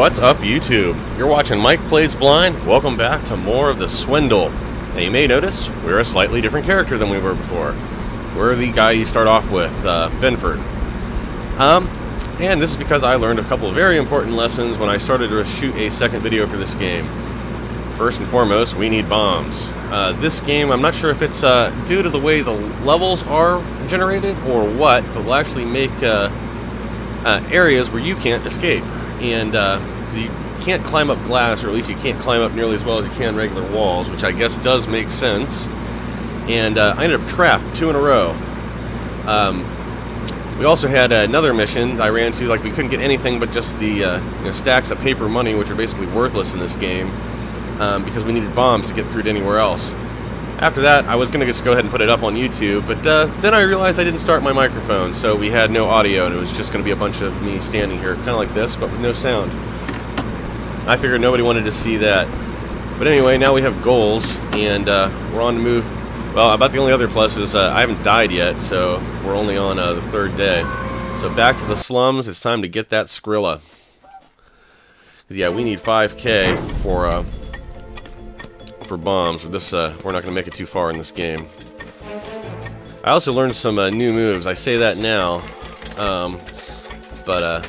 What's up, YouTube? You're watching Mike Plays Blind. Welcome back to more of the Swindle. Now, you may notice we're a slightly different character than we were before. We're the guy you start off with, uh, Benford. Um, and this is because I learned a couple of very important lessons when I started to shoot a second video for this game. First and foremost, we need bombs. Uh, this game, I'm not sure if it's uh, due to the way the levels are generated or what, but will actually make uh, uh, areas where you can't escape. And uh, you can't climb up glass, or at least you can't climb up nearly as well as you can regular walls, which I guess does make sense. And uh, I ended up trapped two in a row. Um, we also had another mission I ran to, like we couldn't get anything but just the uh, you know, stacks of paper money, which are basically worthless in this game, um, because we needed bombs to get through to anywhere else. After that, I was going to just go ahead and put it up on YouTube, but uh, then I realized I didn't start my microphone, so we had no audio, and it was just going to be a bunch of me standing here, kind of like this, but with no sound. I figured nobody wanted to see that. But anyway, now we have goals, and uh, we're on the move. Well, about the only other plus is uh, I haven't died yet, so we're only on uh, the third day. So back to the slums, it's time to get that Skrilla. Yeah, we need 5k for uh, for bombs. But this uh, we're not going to make it too far in this game. I also learned some uh, new moves. I say that now, um, but uh,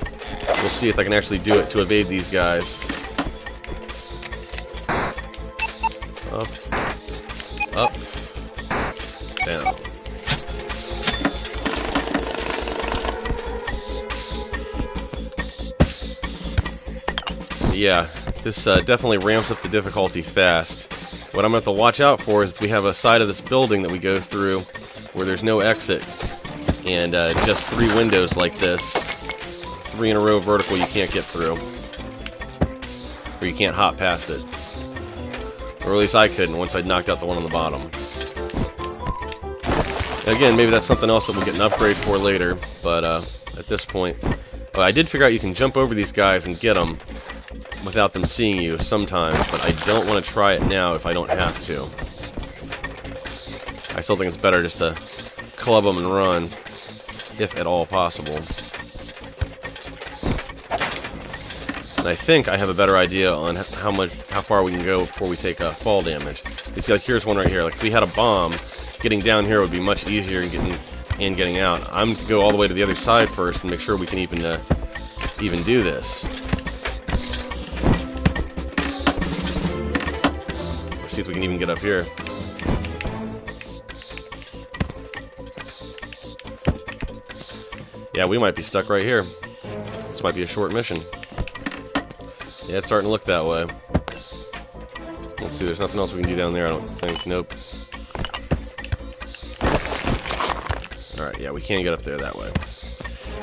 we'll see if I can actually do it to evade these guys. Up, up, down. Yeah, this uh, definitely ramps up the difficulty fast. What I'm going to have to watch out for is we have a side of this building that we go through where there's no exit and uh, just three windows like this. Three in a row vertical you can't get through. Or you can't hop past it. Or at least I couldn't once I'd knocked out the one on the bottom. Again, maybe that's something else that we'll get an upgrade for later, but uh, at this point... Well, I did figure out you can jump over these guys and get them, without them seeing you sometimes, but I don't want to try it now if I don't have to. I still think it's better just to club them and run, if at all possible. And I think I have a better idea on how much, how far we can go before we take uh, fall damage. You see, like here's one right here. Like if we had a bomb, getting down here would be much easier and getting and getting out. I'm gonna go all the way to the other side first and make sure we can even uh, even do this. See if we can even get up here. Yeah, we might be stuck right here. This might be a short mission. Yeah, it's starting to look that way. Let's see, there's nothing else we can do down there, I don't think. Nope. Alright, yeah, we can't get up there that way.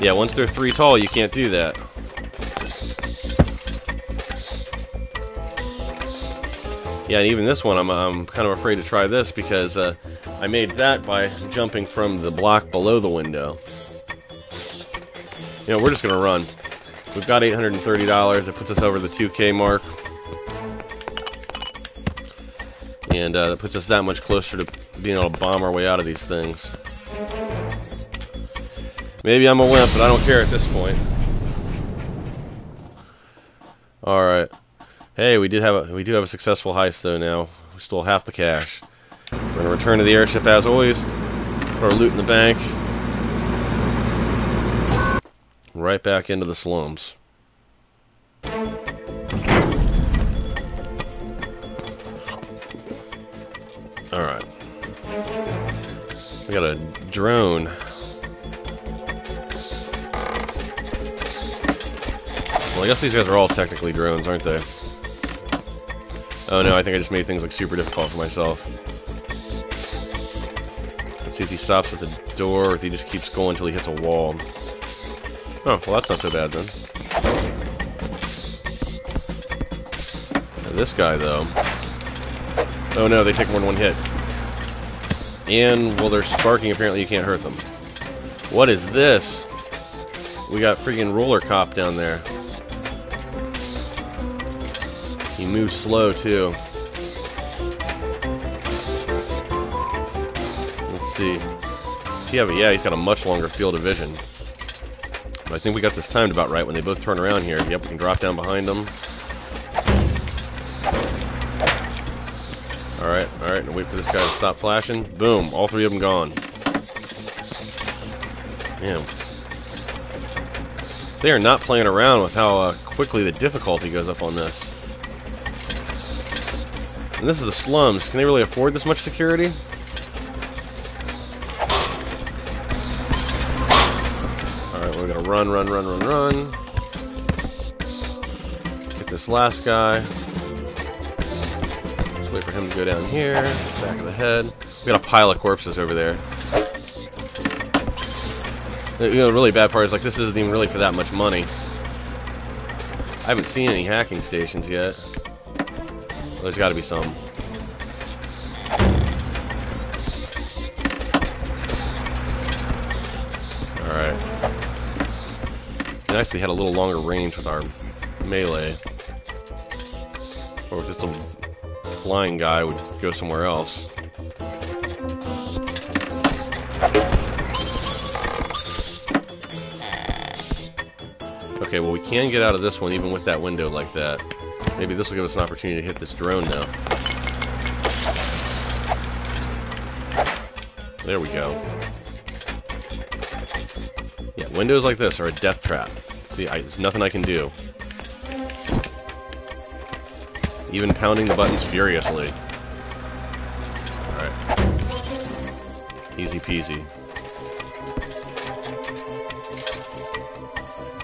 Yeah, once they're three tall, you can't do that. Yeah, and even this one, I'm, I'm kind of afraid to try this because uh, I made that by jumping from the block below the window. You know, we're just going to run. We've got $830. It puts us over the 2K mark. And uh, that puts us that much closer to being able to bomb our way out of these things. Maybe I'm a wimp, but I don't care at this point. Alright. Hey, we did have a we do have a successful heist though now. We stole half the cash. We're gonna return to the airship as always. Put our loot in the bank. Right back into the slums. Alright. We got a drone. Well, I guess these guys are all technically drones, aren't they? Oh no, I think I just made things look super difficult for myself. Let's see if he stops at the door or if he just keeps going until he hits a wall. Oh, well that's not so bad then. Now, this guy though. Oh no, they take more than one hit. And, well they're sparking, apparently you can't hurt them. What is this? We got freaking roller cop down there. He moves slow, too. Let's see. Yeah, but yeah, he's got a much longer field of vision. I think we got this timed about right when they both turn around here. Yep, we can drop down behind them. Alright, alright, and wait for this guy to stop flashing. Boom, all three of them gone. Damn. They are not playing around with how uh, quickly the difficulty goes up on this. And this is the slums. Can they really afford this much security? Alright, we're gonna run, run, run, run, run. Get this last guy. Just wait for him to go down here. Back of the head. We got a pile of corpses over there. You know, the really bad part is like this isn't even really for that much money. I haven't seen any hacking stations yet. There's got to be some. Alright. Nice we had a little longer range with our melee. Or if just a flying guy would go somewhere else. Okay, well we can get out of this one even with that window like that. Maybe this will give us an opportunity to hit this drone now. There we go. Yeah, windows like this are a death trap. See, I, there's nothing I can do. Even pounding the buttons furiously. Alright. Easy peasy.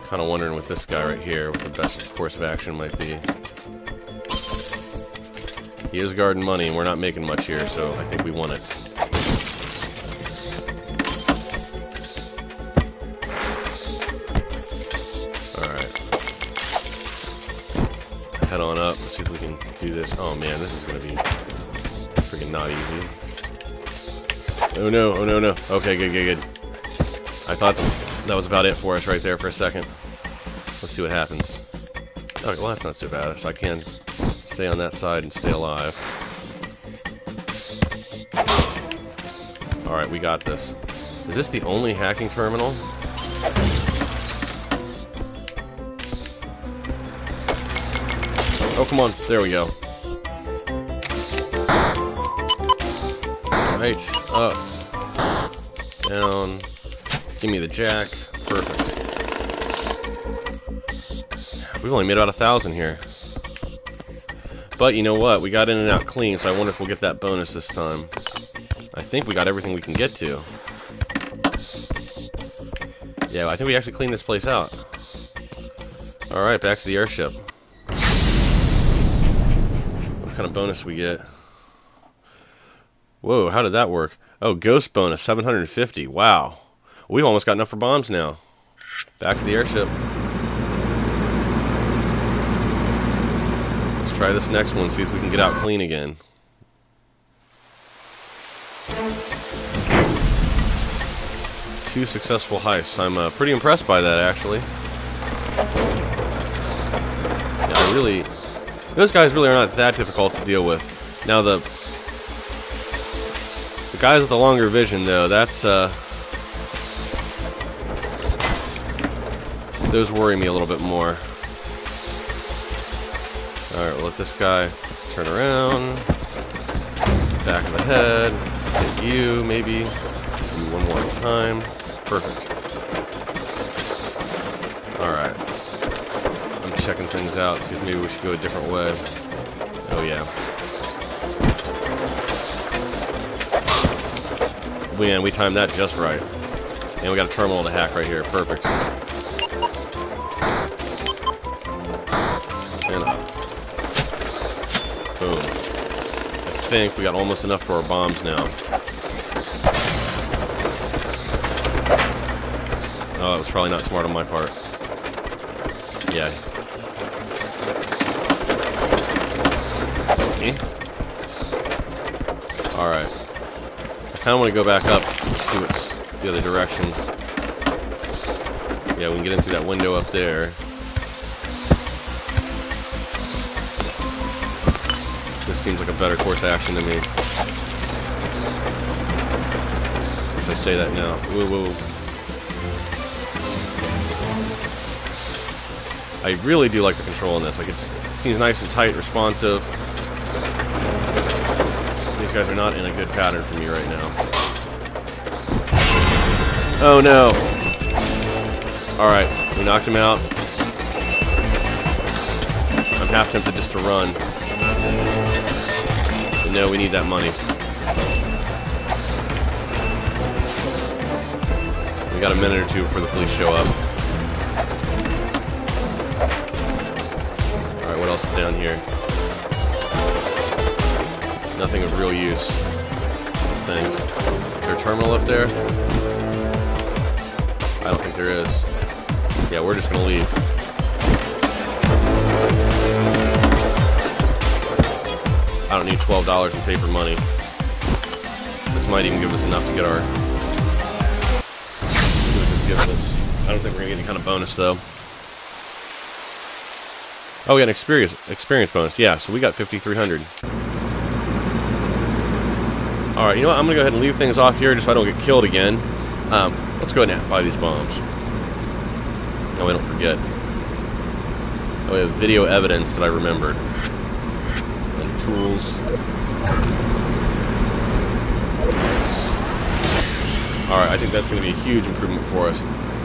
Kind of wondering what this guy right here what the best course of action might be. He is guarding money, and we're not making much here, so I think we want it. Alright. Head on up, let's see if we can do this. Oh man, this is gonna be freaking not easy. Oh no, oh no, no. Okay, good, good, good. I thought that was about it for us right there for a second. Let's see what happens. Okay, well that's not too bad, so I can stay on that side and stay alive. Alright, we got this. Is this the only hacking terminal? Oh, come on. There we go. Right. Up. Down. Give me the jack. Perfect. We've only made about a thousand here. But you know what? We got in and out clean, so I wonder if we'll get that bonus this time. I think we got everything we can get to. Yeah, I think we actually cleaned this place out. Alright, back to the airship. What kind of bonus we get? Whoa, how did that work? Oh, ghost bonus, 750. Wow. We've almost got enough for bombs now. Back to the airship. Try this next one, see if we can get out clean again. Two successful heists. I'm uh, pretty impressed by that, actually. Yeah, I really... Those guys really are not that difficult to deal with. Now, the... The guys with the longer vision, though, that's, uh... Those worry me a little bit more. Alright, we'll let this guy turn around. Back of the head. Hit you, maybe. One more time. Perfect. Alright. I'm checking things out, see if maybe we should go a different way. Oh yeah. Man, we timed that just right. And we got a terminal to hack right here. Perfect. Think we got almost enough for our bombs now. Oh, that was probably not smart on my part. Yeah. Okay. Alright. I kind of want to go back up what's the other direction. Yeah, we can get in through that window up there. Seems like a better course action to me. As I say that now. I really do like the control on this. Like, it seems nice and tight, responsive. These guys are not in a good pattern for me right now. Oh no! Alright, we knocked him out. I'm half tempted just to run. No, we need that money. We got a minute or two before the police show up. Alright, what else is down here? Nothing of real use. Thing. Is there a terminal up there? I don't think there is. Yeah, we're just gonna leave. I don't need $12 in paper money. This might even give us enough to get our... I don't think we're gonna get any kind of bonus though. Oh, we got an experience experience bonus. Yeah, so we got 5,300. All right, you know what? I'm gonna go ahead and leave things off here just so I don't get killed again. Um, let's go ahead and buy these bombs. No, we don't forget. Oh, we have video evidence that I remembered. Tools. Alright, I think that's going to be a huge improvement for us.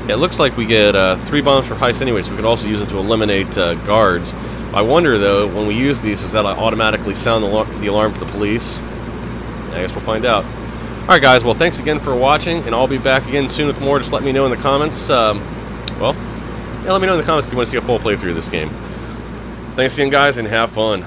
It looks like we get uh, three bombs for heist anyway, so we could also use them to eliminate uh, guards. I wonder, though, when we use these, does that automatically sound the, the alarm for the police? I guess we'll find out. Alright, guys, well, thanks again for watching, and I'll be back again soon with more. Just let me know in the comments. Um, well, yeah, let me know in the comments if you want to see a full playthrough of this game. Thanks again, guys, and have fun.